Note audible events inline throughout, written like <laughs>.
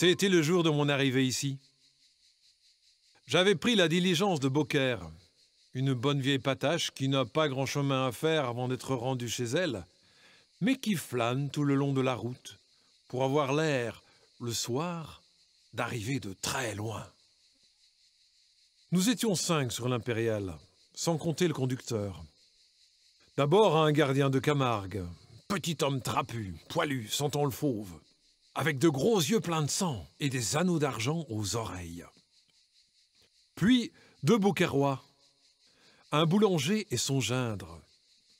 C'était le jour de mon arrivée ici. J'avais pris la diligence de Beaucaire, une bonne vieille patache qui n'a pas grand chemin à faire avant d'être rendue chez elle, mais qui flâne tout le long de la route pour avoir l'air, le soir, d'arriver de très loin. Nous étions cinq sur l'impériale, sans compter le conducteur. D'abord un gardien de Camargue, petit homme trapu, poilu, sentant le fauve, avec de gros yeux pleins de sang et des anneaux d'argent aux oreilles. Puis deux Beaucairois, un boulanger et son gindre,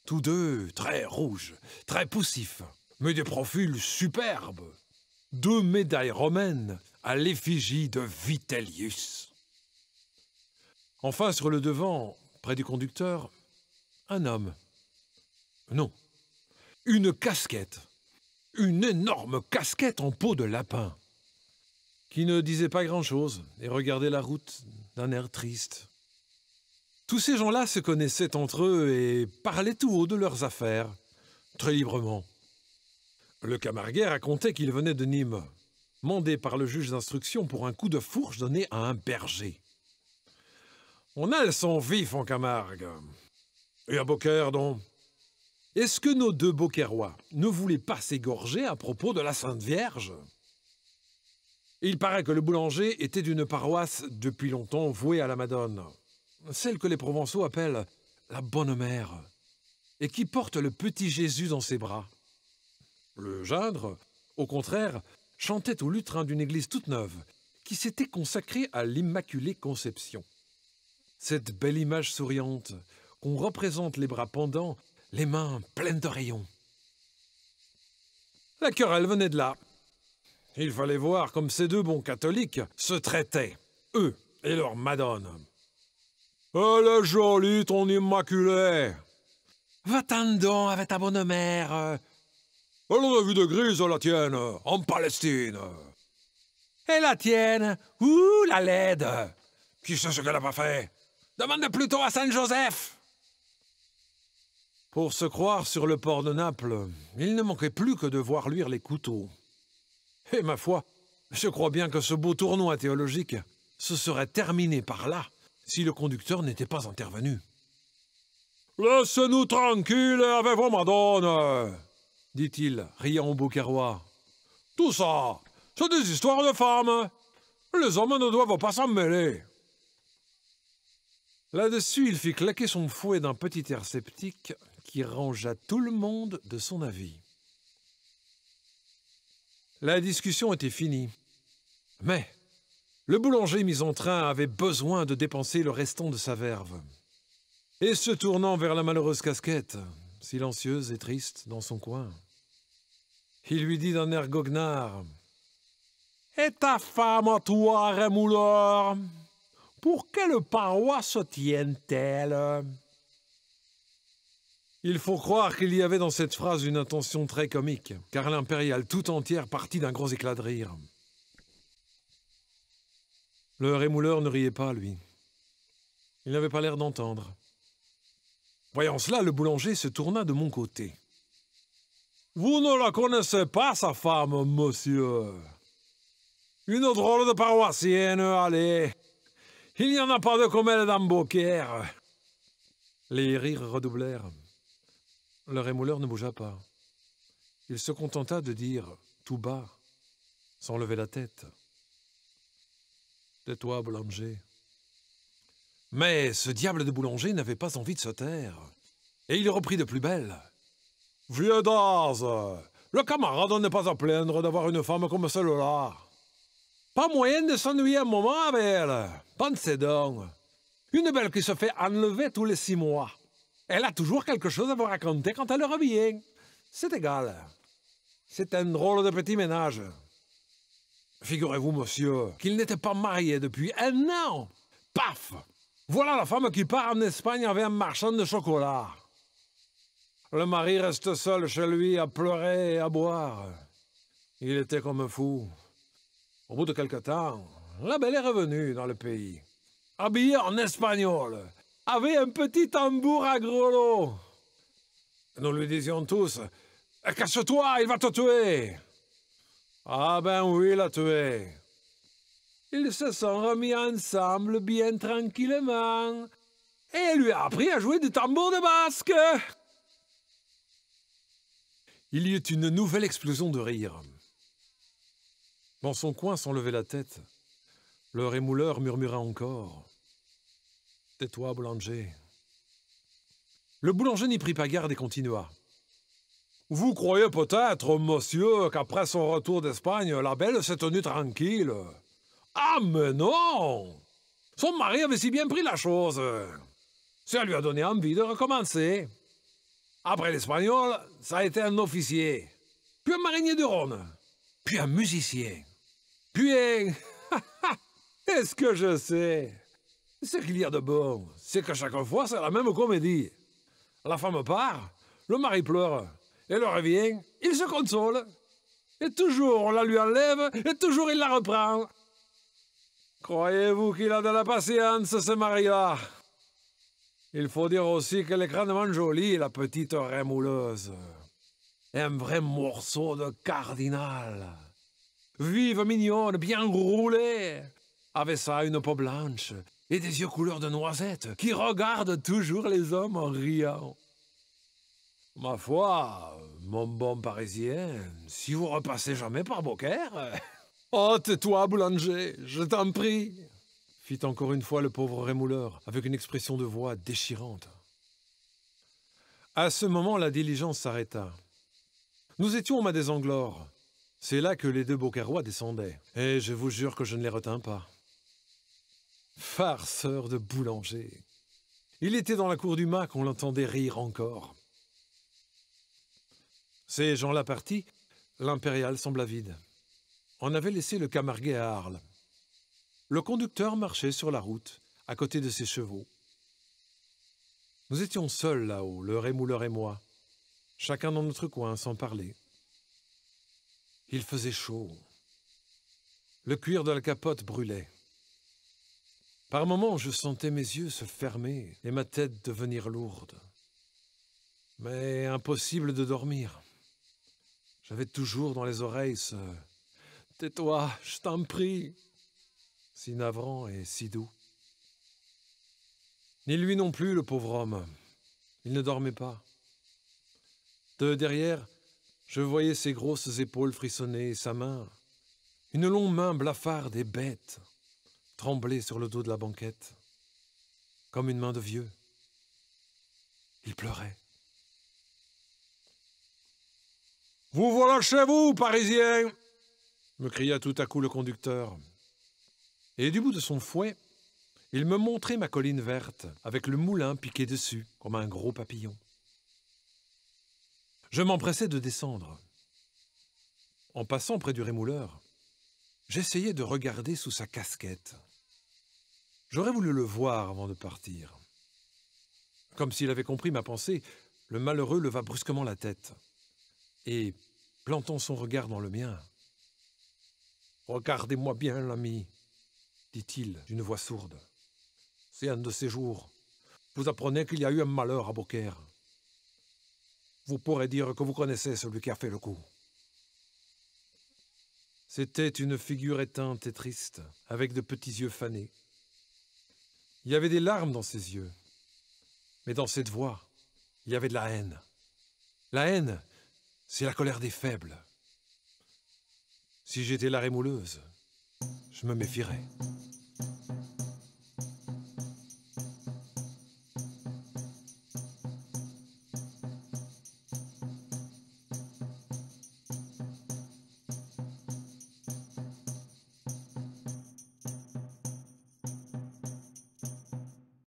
tous deux très rouges, très poussifs, mais des profils superbes, deux médailles romaines à l'effigie de Vitellius. Enfin, sur le devant, près du conducteur, un homme. Non, une casquette. Une énorme casquette en peau de lapin. Qui ne disait pas grand-chose et regardait la route d'un air triste. Tous ces gens-là se connaissaient entre eux et parlaient tout haut de leurs affaires, très librement. Le camarguais racontait qu'il venait de Nîmes, mandé par le juge d'instruction pour un coup de fourche donné à un berger. On a le son vif en Camargue. Et à Beaucaire, donc Est-ce que nos deux Beaucairois ne voulaient pas s'égorger à propos de la Sainte Vierge? Il paraît que le boulanger était d'une paroisse depuis longtemps vouée à la Madone, celle que les Provençaux appellent la Bonne Mère, et qui porte le petit Jésus dans ses bras. Le gindre, au contraire, chantait au lutrin d'une église toute neuve, qui s'était consacrée à l'Immaculée Conception. Cette belle image souriante, qu'on représente les bras pendants, les mains pleines de rayons. La querelle venait de là. Il fallait voir comme ces deux bons catholiques se traitaient, eux et leur madone. Elle est jolie, ton immaculée Va-t'en donc avec ta bonne mère Elle en a vu de grise, la tienne, en Palestine Et la tienne Ouh, la laide Qui sait ce qu'elle a pas fait? Demande plutôt à Saint-Joseph. Pour se croire sur le port de Naples, il ne manquait plus que de voir luire les couteaux. Et ma foi, je crois bien que ce beau tournoi théologique se serait terminé par là si le conducteur n'était pas intervenu. Laissez-nous tranquilles avec vos madones, dit-il, riant au Beaucairois. Tout ça, c'est des histoires de femmes. Les hommes ne doivent pas s'en mêler. Là-dessus, il fit claquer son fouet d'un petit air sceptique qui rangea tout le monde de son avis. La discussion était finie. Mais le boulanger mis en train avait besoin de dépenser le restant de sa verve. Et se tournant vers la malheureuse casquette, silencieuse et triste dans son coin, il lui dit d'un air goguenard Et ta femme, toi, Rémouleur pour quelle paroisse se tiennent-elles Il faut croire qu'il y avait dans cette phrase une intention très comique, car l'impériale tout entière partit d'un gros éclat de rire. Le rémouleur ne riait pas, lui. Il n'avait pas l'air d'entendre. Voyant cela, le boulanger se tourna de mon côté. Vous ne la connaissez pas, sa femme, monsieur. Une drôle de paroissienne, allez. Il n'y en a pas de comme elle dans Beaucaire. Les rires redoublèrent. Le rémouleur ne bougea pas. Il se contenta de dire, tout bas, sans lever la tête. Tais-toi, boulanger. Mais ce diable de boulanger n'avait pas envie de se taire. Et il reprit de plus belle. Vieux d'Az, le camarade n'est pas à plaindre d'avoir une femme comme celle-là. Pas moyen de s'ennuyer un moment avec elle. Pensez donc. Une belle qui se fait enlever tous les six mois. Elle a toujours quelque chose à vous raconter quand elle revient. C'est égal. C'est un drôle de petit ménage. Figurez-vous, monsieur, qu'il n'était pas marié depuis un an. Paf Voilà la femme qui part en Espagne avec un marchand de chocolat. Le mari reste seul chez lui à pleurer et à boire. Il était comme fou. Au bout de quelque temps, la belle est revenue dans le pays, habillée en espagnol, avec un petit tambour à grelots. Nous lui disions tous Casse-toi, il va te tuer Ah ben oui, la tué. Ils se sont remis ensemble bien tranquillement et lui a appris à jouer du tambour de basque. Il y eut une nouvelle explosion de rire. Dans son coin, sans lever la tête, le rémouleur murmura encore. Tais-toi, boulanger. Le boulanger n'y prit pas garde et continua. Vous croyez peut-être, monsieur, qu'après son retour d'Espagne, la belle s'est tenue tranquille? Ah, mais non Son mari avait si bien pris la chose. Ça lui a donné envie de recommencer. Après l'espagnol, ça a été un officier, puis un marinier de Rhône, puis un musicien, puis un... <laughs> Est-ce que je sais? Ce qu'il y a de bon, c'est que chaque fois, c'est la même comédie. La femme part, le mari pleure, elle revient, il se console. Et toujours on la lui enlève, et toujours il la reprend. Croyez-vous qu'il a de la patience, ce mari-là? Il faut dire aussi qu'elle est grandement jolie, la petite rémouleuse. Un vrai morceau de cardinal. Vive, mignonne, bien roulée. Avec ça, une peau blanche et des yeux couleur de noisette qui regardent toujours les hommes en riant. Ma foi, mon bon Parisien, si vous repassez jamais par Beaucaire... <laughs> Tais-toi, boulanger, je t'en prie fit encore une fois le pauvre rémouleur, avec une expression de voix déchirante. À ce moment, la diligence s'arrêta. Nous étions au Mât des Anglores. C'est là que les deux Beaucairois descendaient, et je vous jure que je ne les retins pas. Farceur de boulanger. Il était dans la cour du mât qu'on l'entendait rire encore. Ces gens-là partis, l'impérial sembla vide. On avait laissé le Camarguais à Arles. Le conducteur marchait sur la route, à côté de ses chevaux. Nous étions seuls là-haut, le rémouleur et moi, chacun dans notre coin, sans parler. Il faisait chaud. Le cuir de la capote brûlait. Par moments, je sentais mes yeux se fermer et ma tête devenir lourde. Mais impossible de dormir. J'avais toujours dans les oreilles ce Tais-toi, je t'en prie, si navrant et si doux. Ni lui non plus, le pauvre homme. Il ne dormait pas. De derrière, je voyais ses grosses épaules frissonner et sa main, une longue main blafarde et bête, trembler sur le dos de la banquette, comme une main de vieux. Il pleurait. Vous voilà chez vous, Parisien me cria tout à coup le conducteur. Et du bout de son fouet, il me montrait ma colline verte, avec le moulin piqué dessus, comme un gros papillon. Je m'empressai de descendre. En passant près du rémouleur, j'essayais de regarder sous sa casquette. J'aurais voulu le voir avant de partir. Comme s'il avait compris ma pensée, le malheureux leva brusquement la tête et, plantant son regard dans le mien, Regardez-moi bien, l'ami, dit-il d'une voix sourde. C'est un de ces jours. Vous apprenez qu'il y a eu un malheur à Beaucaire. Vous pourrez dire que vous connaissez celui qui a fait le coup. C'était une figure éteinte et triste, avec de petits yeux fanés. Il y avait des larmes dans ses yeux, mais dans cette voix, il y avait de la haine. La haine, c'est la colère des faibles. Si j'étais la rémouleuse, je me méfierais.